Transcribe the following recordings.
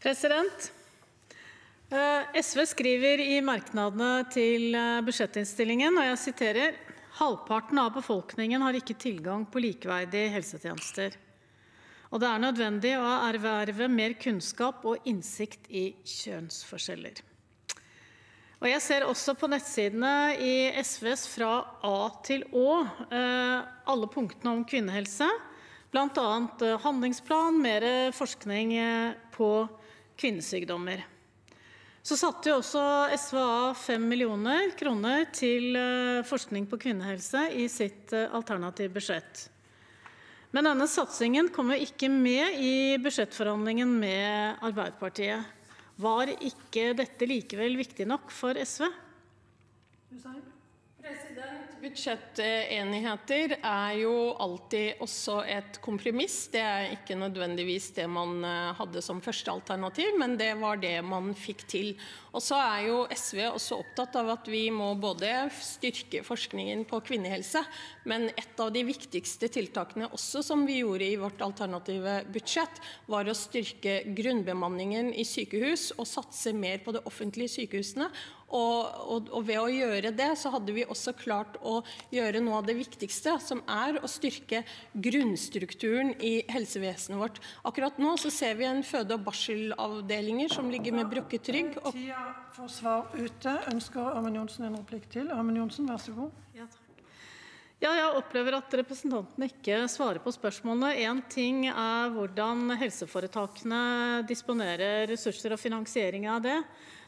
President, eh, SV skriver i merknadene til eh, budsjettinnstillingen, «Halvparten av befolkningen har ikke tilgang på likeverdige helsetjenester, og det er nødvendig å erverve mer kunnskap og innsikt i kjønnsforskjeller». Jeg ser også på nettsidene i SVs Fra A til Å eh, alle punktene om kvinnehelse, bl.a. handlingsplan, mer forskning på kvinnesykdommer. Så satte jo også SV av 5 millioner kroner til eh, forskning på kvinnehelse i sitt eh, alternative budsjett. Men denne satsingen kom jo ikke med i budsjettforhandlingen med Arbeiderpartiet. Var ikke dette likevel viktig nok for SV? Budsjettenigheter er jo alltid også et kompromiss. Det er ikke nødvendigvis det man eh, hadde som første alternativ, men det var det man fikk til. Og så er jo SV også opptatt av at vi må både styrke forskningen på kvinnehelse, men et av de viktigste tiltakene også som vi gjorde i vårt alternative budsjett, var å styrke grunnbemanningen i sykehus og satse mer på de offentlige sykehusene. Og, og, og, ved å gjøre det, så hadde vi også klart å gjøre noe av det viktigste, som er å styrke grunnstrukturen i helsevesenet vårt. Akkurat nå så ser vi en føde- og barselavdelinger som ligger med brukket rygg. Og... Tida for svar ute. Ønsker Amund Johnsen en replikk til? Amund Johnsen, vær så god. Ja, ja, jeg opplever at representantene ikke svarer på spørsmålene. Én ting er hvordan helseforetakene disponerer ressurser og finansiering av det.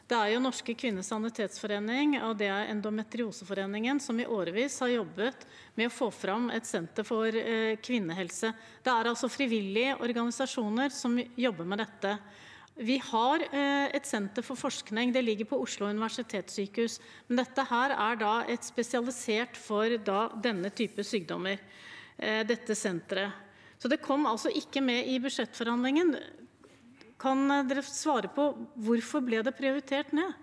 Det er jo Norske kvinners sanitetsforening og det er Endometrioseforeningen som i årevis har jobbet med å få fram et senter for eh, kvinnehelse. Det er altså frivillige organisasjoner som jobber med dette. Vi har eh, et senter for forskning. Det ligger på Oslo universitetssykehus. Men dette her er da et spesialisert for da denne type sykdommer, eh, dette senteret. Så det kom altså ikke med i budsjettforhandlingen. Kan dere svare på hvorfor ble det prioritert ned?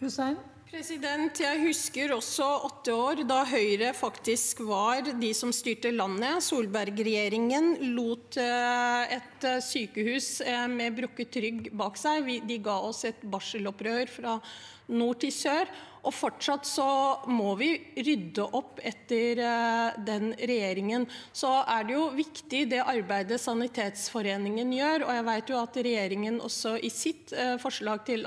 Hussein? President, Jeg husker også åtte år da Høyre faktisk var de som styrte landet. Solberg-regjeringen lot eh, et eh, sykehus eh, med brukket rygg bak seg. De ga oss et barselopprør fra nord til sør. Og fortsatt så må vi rydde opp etter den regjeringen. Så er det jo viktig det arbeidet Sanitetsforeningen gjør. Og jeg vet jo at regjeringen også i sitt forslag til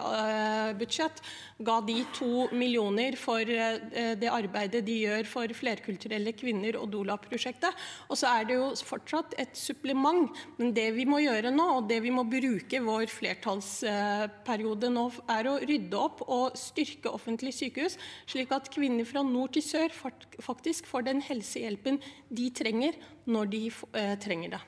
budsjett ga de to millioner for det arbeidet de gjør for flerkulturelle kvinner og Dola-prosjektet. Og så er det jo fortsatt et supplement. Men det vi må gjøre nå, og det vi må bruke vår flertallsperiode nå, er å rydde opp og styrke offentlig sykehus, slik at kvinner fra nord til sør faktisk får den helsehjelpen de trenger, når de eh, trenger det.